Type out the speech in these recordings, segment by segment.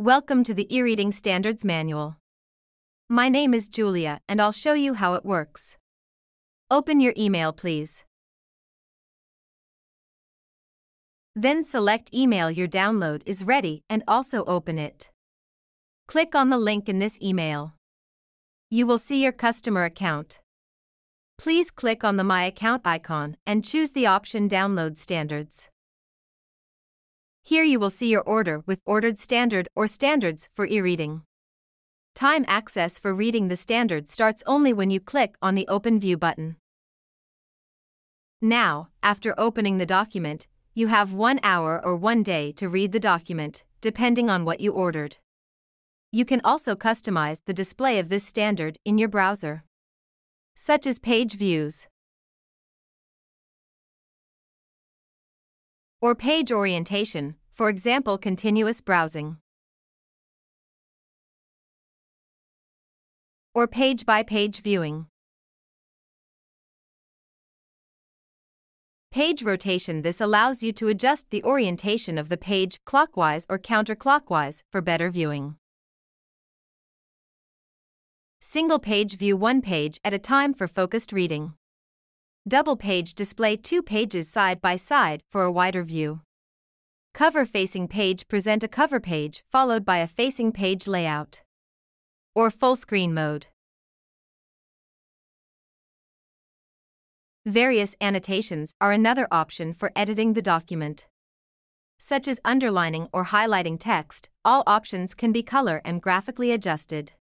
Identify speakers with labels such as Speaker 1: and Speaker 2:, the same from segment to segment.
Speaker 1: Welcome to the eReading Standards Manual. My name is Julia and I'll show you how it works. Open your email please. Then select email your download is ready and also open it. Click on the link in this email. You will see your customer account. Please click on the My Account icon and choose the option Download Standards. Here you will see your order with ordered standard or standards for e-reading. Time access for reading the standard starts only when you click on the Open View button. Now, after opening the document, you have one hour or one day to read the document, depending on what you ordered. You can also customize the display of this standard in your browser, such as page views or page orientation, for example continuous browsing. Or page-by-page viewing. Page rotation This allows you to adjust the orientation of the page clockwise or counterclockwise for better viewing. Single page view one page at a time for focused reading. Double page display two pages side by side for a wider view. Cover facing page present a cover page followed by a facing page layout. Or full screen mode. Various annotations are another option for editing the document. Such as underlining or highlighting text, all options can be color and graphically adjusted.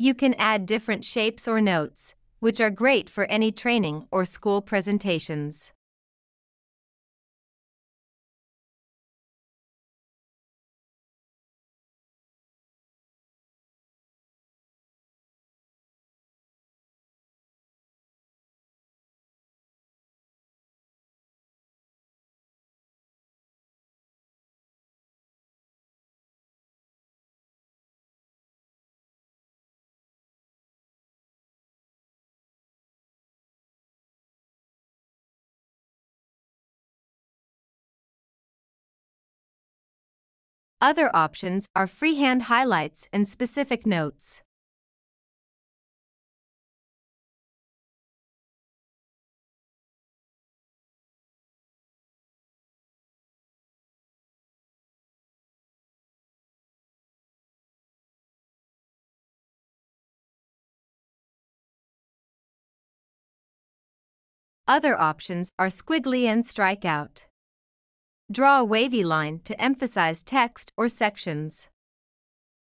Speaker 1: You can add different shapes or notes, which are great for any training or school presentations. Other options are freehand highlights and specific notes. Other options are squiggly and strikeout. Draw a wavy line to emphasize text or sections.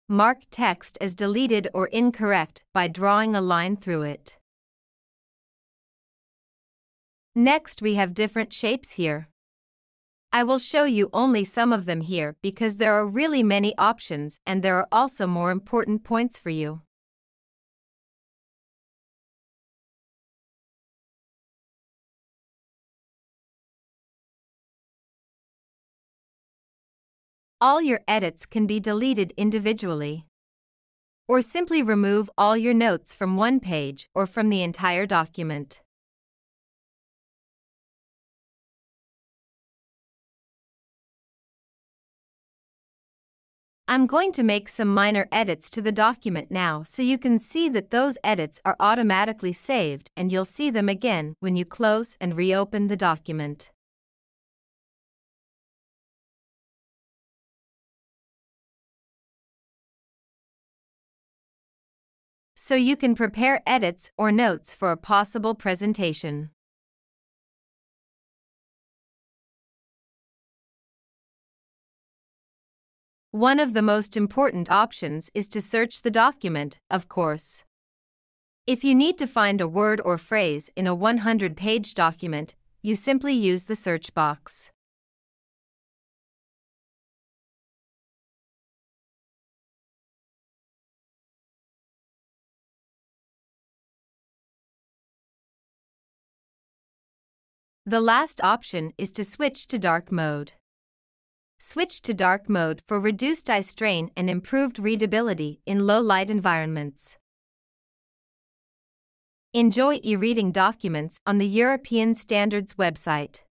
Speaker 1: Mark text as deleted or incorrect by drawing a line through it. Next we have different shapes here. I will show you only some of them here because there are really many options and there are also more important points for you. All your edits can be deleted individually. Or simply remove all your notes from one page or from the entire document. I'm going to make some minor edits to the document now so you can see that those edits are automatically saved and you'll see them again when you close and reopen the document. So you can prepare edits or notes for a possible presentation. One of the most important options is to search the document, of course. If you need to find a word or phrase in a 100 page document, you simply use the search box. The last option is to switch to dark mode. Switch to dark mode for reduced eye strain and improved readability in low light environments. Enjoy e reading documents on the European Standards website.